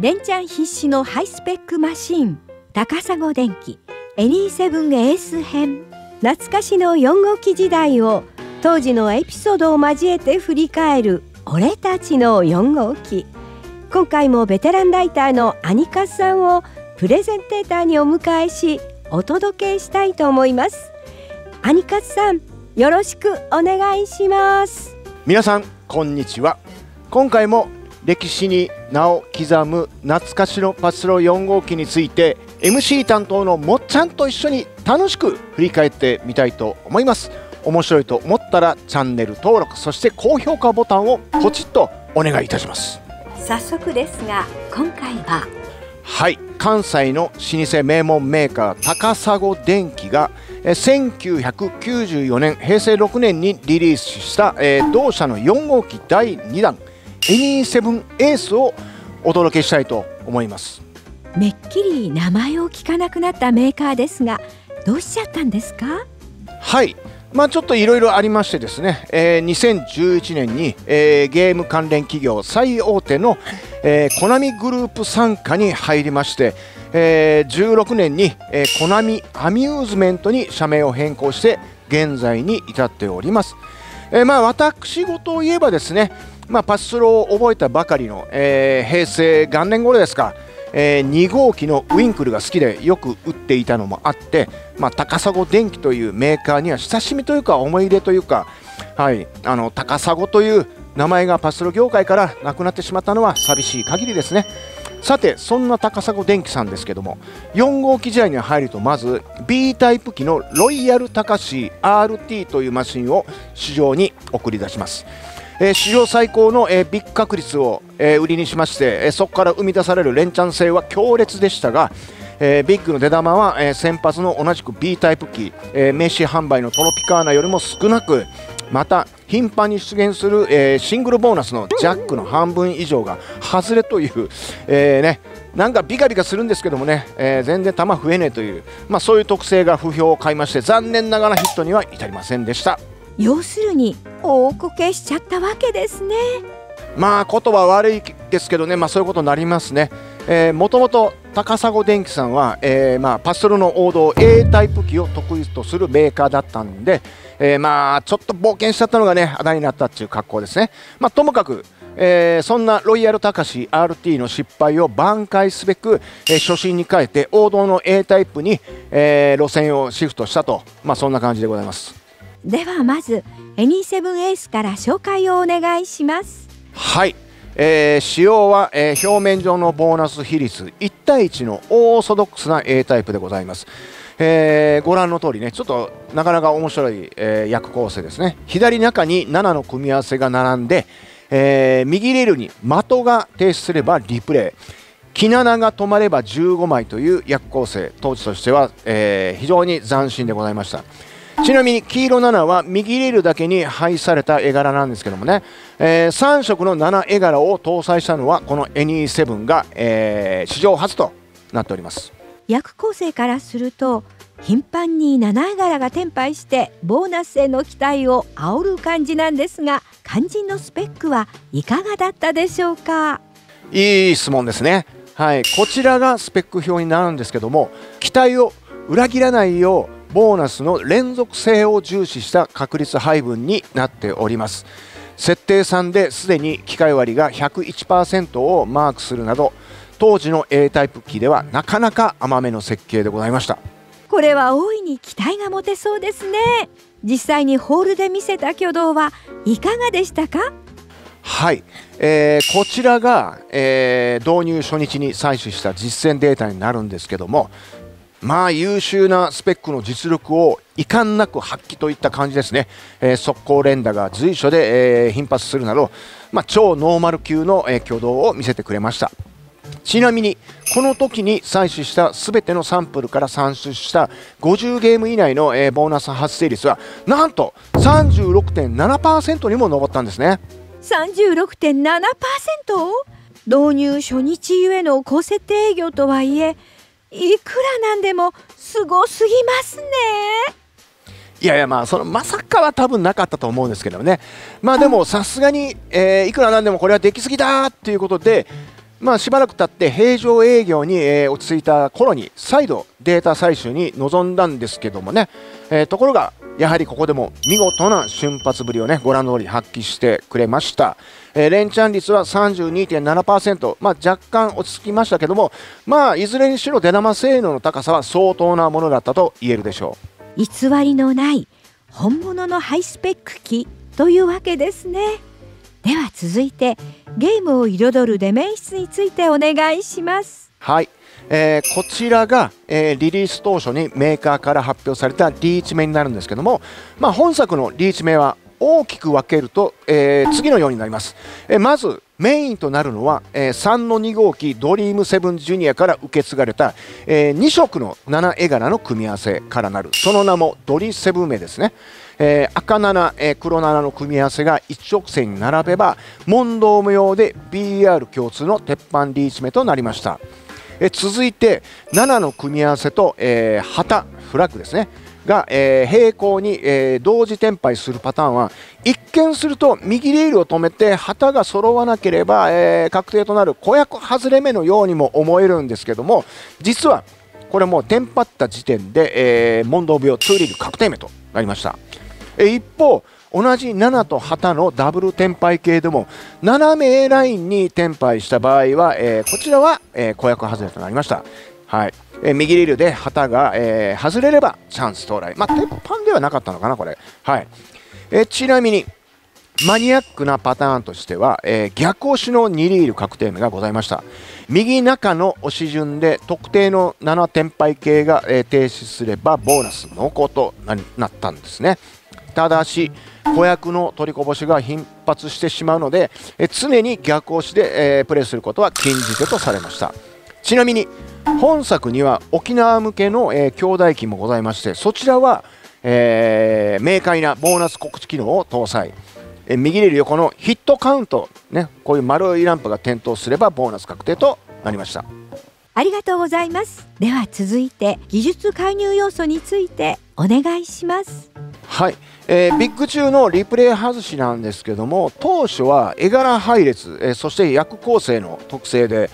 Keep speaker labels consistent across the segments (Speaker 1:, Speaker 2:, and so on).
Speaker 1: 連チャン必至のハイスペックマシン。高砂電機。エニーセブンエース編。懐かしの4号機時代を当時のエピソードを交えて振り返る。俺たちの4号機。今回もベテランライターのアニカさんをプレゼンテーターにお迎えしお届けしたいと思います。アニカさんよろしくお願いします。
Speaker 2: 皆さんこんにちは。今回も歴史に名を刻む懐かしのパスロ4号機について MC 担当のもっちゃんと一緒に楽しく振り返ってみたいと思います。面白いと思ったらチャンネル登録そして高評価ボタンをポチッとお願いいたします。
Speaker 1: 早速ですが今回は
Speaker 2: はい。関西の老舗名門メーカー高砂電機が1994年平成6年にリリースした、えー、同社の4号機第2弾エニーセブンエースをお届けしたいと思います。
Speaker 1: めっきり名前を聞かなくなったメーカーですがどうしちゃったんですか？
Speaker 2: はい。まあ、ちょっといろいろありましてですね、えー、2011年に、えー、ゲーム関連企業最大手の、えー、コナミグループ傘下に入りまして、えー、16年に、えー、コナミアミューズメントに社名を変更して現在に至っております、えー、まあ私事といえばですね、まあ、パススローを覚えたばかりの、えー、平成元年頃ですか、えー、2号機のウィンクルが好きでよく打っていたのもあって、まあ、高砂電機というメーカーには親しみというか思い入れというか、はい、あの高砂という名前がパスロ業界からなくなってしまったのは寂しい限りですね。さてそんな高砂電機さんですけども4号機時代に入るとまず B タイプ機のロイヤルタカシ RT というマシンを市場に送り出しますえー、史上最高の、えー、ビッグ確率を、えー、売りにしまして、え、そこから生み出される連チャン性は強烈でしたが、え、ビッグの出玉は、え、先発の同じく B タイプ機、え、名刺販売のトロピカーナよりも少なくまた頻繁に出現する、え、シングルボーナスのジャックの半分以上が外れという、えね、なんかビカビカするんですけどもね、えー、全然球増えねえという、まあ、そういう特性が不評を買いまして残念ながらヒットには至りませんでした。
Speaker 1: 要するに大こけしちゃったわけですね。
Speaker 2: まあ言葉悪いですけどね。まあそういうことになりますね。もともと高砂電機さんは、えー、まあパストルの王道 A タイプ機を得意とするメーカーだったんで、えー、まあちょっと冒険しちゃったのがねあだになったっていう格好ですね。まあともかくえー、そんなロイヤルタカシ RT の失敗を挽回すべく、えー、初心に変えて王道の A タイプに、えー、路線をシフトしたと、まあ、そんな感じでございます。
Speaker 1: ではまずエニーセブンエースから紹介をお願いします。
Speaker 2: はい、えー、使用は、えー、表面上のボーナス比率1対1のオーソドックスな A タイプでございます、えー、ご覧の通りねちょっとなかなか面白い、えー、役構成ですね。左中に7の組み合わせが並んで、えー、右レールに的が停止すればリプレイ。木7が止まれば15枚という役構成当時としては、えー、非常に斬新でございました。ちなみに黄色7は右レールだけに配された絵柄なんですけどもね、えー、3色の7絵柄を搭載したのはこの NE7 が、えー、史上初となっております。
Speaker 1: 役構成からすると頻繁に7絵柄が転廃してボーナスへの期待を煽る感じなんですが肝心のスペックはいかがだったでしょうか？
Speaker 2: いい質問ですね。はい。こちらがスペック表になるんですけども期待を裏切らないようボーナスの連続性を重視した確率配分になっております。設定3ですでに機械割りが101%をマークするなど当時の A タイプ機ではなかなか甘めの設計でございました。
Speaker 1: これは大いに期待が持てそうですね。実際にホールで見せた挙動はいかがでしたか？
Speaker 2: はい、えー、こちらが、えー、導入初日に採取した実践データになるんですけどもまあ優秀なスペックの実力を遺憾なく発揮といった感じですね、えー、速攻連打が随所で、えー、頻発するなど、まあ、超ノーマル級の、えー、挙動を見せてくれました。ちなみにこの時に採取したすべてのサンプルから算出した50ゲーム以内の、えー、ボーナス発生率はなんと36.7%にも上ったんですね。
Speaker 1: 36.7%導入初日ゆえの高設定営業とはいえいくらなんでもすごすぎますね。
Speaker 2: いやいやまあそのまさかは多分なかったと思うんですけどね。まあでもさすがに、えー、いくらなんでもこれはできすぎだっていうことでまあ、しばらく経って平常営業に、えー、落ち着いた頃に再度データ採取に臨んだんですけどもね、えー、ところがやはりここでも見事な瞬発ぶりをねご覧の通り発揮してくれました、えー、連チャン率は32.7%、まあ、若干落ち着きましたけども、まあ、いずれにしろ出玉性能の高さは相当なものだったと言えるでしょ
Speaker 1: う。偽りのない本物のハイスペック機というわけですね。では続いてゲームを彩るデメン室についてお願いします。
Speaker 2: はい、えー、こちらが、えー、リリース当初にメーカーから発表されたリーチ名になるんですけども、まあ、本作のリーチ名は大きく分けると、えー、次のようになります、えまずメインとなるのは、え3の2号機ドリームセブンジュニアから受け継がれた、え2色の7絵柄の組み合わせからなる。その名もドリセブン名ですね。え、赤7、え、黒7の組み合わせが一直線に並べば問答無用で BR 共通の鉄板リーチ目となりました、え、続いて7の組み合わせと、えー、旗フラッグですねが、えー、平行に、えー、同時転廃するパターンは一見すると右リールを止めて旗が揃わなければ、えー、確定となる子役外れ目のようにも思えるんですけども実はこれもテンパった時点で、え、問答病2リール確定目となりました。え一方同じ7と旗のダブル転廃系でも斜めラインに転廃した場合は、えー、こちらは、えー、公約外れとなりました。はい。えー、右リールで旗が、えー、外れればチャンス到来、まあ、鉄板ではなかったのかな、これ。はい。えー、ちなみにマニアックなパターンとしては、えー、逆押しの2リール確定目がございました。右中の押し順で特定の7転廃系が、えー、停止すればボーナス濃厚となったんですね。ただし子役の取りこぼしが頻発してしまうのでえ常に逆押しで、えー、プレーすることは禁じ手とされました。ちなみに本作には沖縄向けの、えー、兄弟機もございましてそちらは、えー、明快なボーナス告知機能を搭載。え右レル横のヒットカウント、ね、こういう丸いランプが点灯すればボーナス確定となりました。
Speaker 1: ありがとうございます。では続いて技術介入要素についてお願いします。
Speaker 2: はい、えー、ビッグ中のリプレイ外しなんですけども当初は絵柄配列、えー、そして役構成の特性で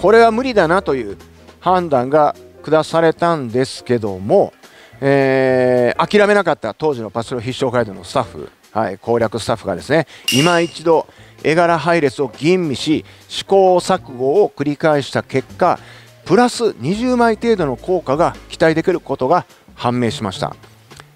Speaker 2: これは無理だなという判断が下されたんですけども、えー、諦めなかった当時のパスロ必勝街道のスタッフ、はい、攻略スタッフがですね今一度絵柄配列を吟味し試行錯誤を繰り返した結果プラス20枚程度の効果が期待できることが判明しました。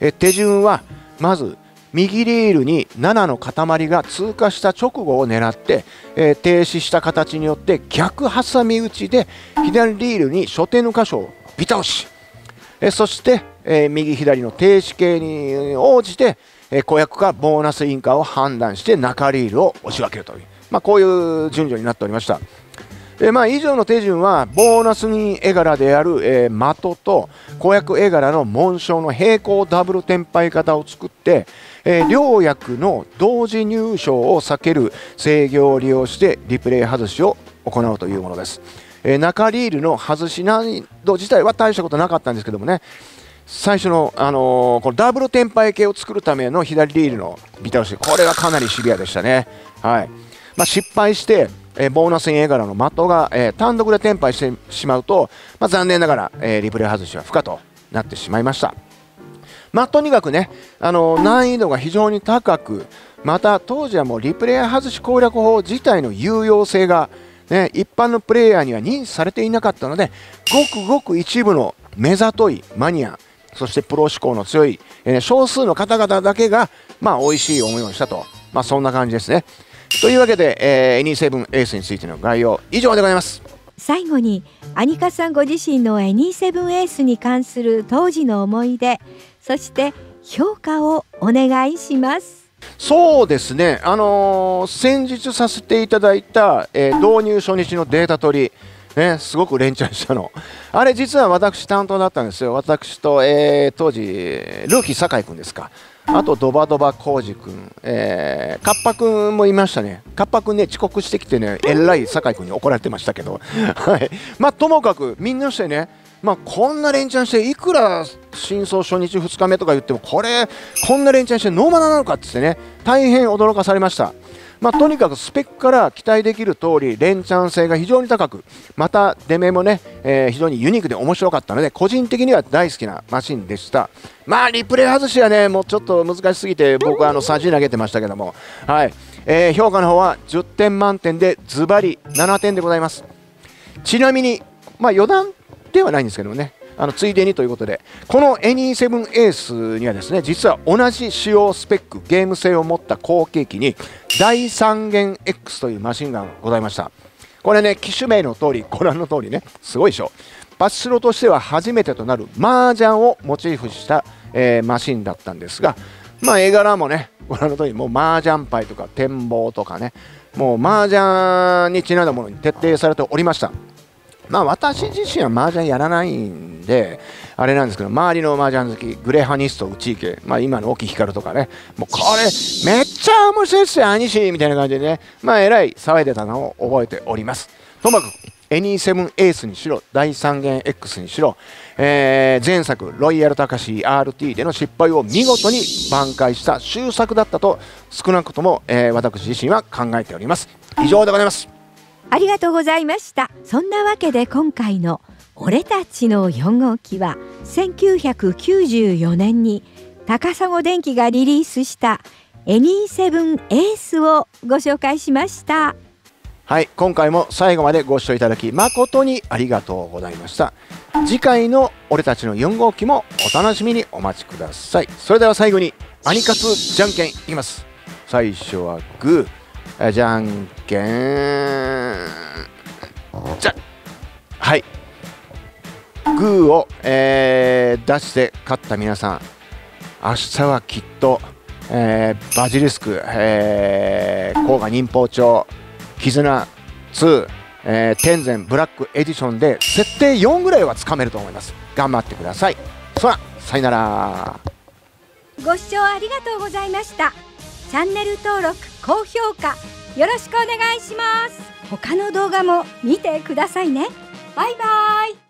Speaker 2: え手順はまず右リールに7の塊が通過した直後を狙って、えー、停止した形によって逆挟み撃ちで左リールに所定の箇所をビタ押し、えー、そして、えー、右左の停止形に応じて、え公約かボーナスインカーを判断して中リールを押し分けるという、まあ、こういう順序になっておりました。えまあ、以上の手順はボーナスに絵柄である、えー、的と公約絵柄の紋章の平行ダブル転廃型を作って、えー、両役の同時入賞を避ける制御を利用してリプレイ外しを行うというものです、えー、中リールの外し難易度自体は大したことなかったんですけどもね。最初の、あのー、このダブル転廃系を作るための左リールのビタ押しこれはかなりシビアでしたね。はい。まあ、失敗してえー、ボーナスイン絵柄の的が、えー、単独で転廃してしまうと、まあ、残念ながら、えー、リプレイ外しは不可となってしまいました。まあ、とにかくね、あの難易度が非常に高く、また当時はもうリプレイ外し攻略法自体の有用性が、ね、一般のプレイヤーには認知されていなかったので、ごくごく一部の目ざといマニア、そしてプロ志向の強い、えー、少数の方々だけが、まあ、美味しい思いをしたと、まあ、そんな感じですね。というわけで、えー、N7 エースについての概要以上でございます
Speaker 1: 最後にアニカさんご自身の N7 エースに関する当時の思い出そして評価をお願いします
Speaker 2: そうですね、あのー、先日させていただいた、えー、導入初日のデータ取りね、すごく連チャンしたの。あれ実は私担当だったんですよ。私と、えー、当時、ルーキー酒井君ですか。あとドバドバ浩二君、えー、カッパ君もいましたね、カッパ君ね、遅刻してきてね、えらい酒井君に怒られてましたけど、はい、まあ、ともかくみんなしてね、まあ、こんな連チャンして、いくら真相初日、2日目とか言っても、これ、こんな連チャンしてノーマナなのかってってね、大変驚かされました。まあ、とにかくスペックから期待できる通り連チャン性が非常に高くまた出目もね、えー、非常にユニークで面白かったので個人的には大好きなマシンでした。まあリプレイ外しはねもうちょっと難しすぎて僕はあの3 G 投げてましたけども。はい、えー、評価の方は10点満点でズバリ7点でございます。ちなみにまあ余談ではないんですけどもね。あのついでにということでこの NE7 エースにはですね実は同じ仕様スペックゲーム性を持った後継機に第三元 X というマシンガンがございました。これね機種名の通りご覧の通りねすごいでしょ。バッシロとしては初めてとなる麻雀をモチーフした、えー、マシンだったんですがまあ絵柄もねご覧の通りもう麻雀牌とか展望とかねもう麻雀にちなんだものに徹底されておりました。まあ私自身は麻雀やらないんで、あれなんですけど、周りの麻雀好き、グレハニスト、内池、まあ今の沖光とかね、もうこれ、めっちゃ面白いっすよ、兄氏みたいな感じでね、まあえらい騒いでたのを覚えております。ともかく、エニー7エースにしろ、大三元 X にしろ、えー、前作、ロイヤルタカシー RT での失敗を見事に挽回した秀作だったと、少なくとも、えー、私自身は考えております。以上でございます。
Speaker 1: ありがとうございました。そんなわけで今回の俺たちの4号機は1994年に高砂電器がリリースしたエニーセブン A をご紹介しました。
Speaker 2: はい今回も最後までご視聴いただき誠にありがとうございました。次回の俺たちの4号機もお楽しみにお待ちください。それでは最後にアニカツじゃんけんいきます。最初はグー。じゃんけん。じゃはい。グーを、えー、出して勝った皆さん。明日はきっと、えー、バジリスク、えー、甲賀忍法帳絆2、えー、天然ブラックエディションで設定4ぐらいはつかめると思います。頑張ってください。そらさよなら。
Speaker 1: ご視聴ありがとうございました。チャンネル登録高評価。よろしくお願いします。他の動画も見てくださいね。バイバイ。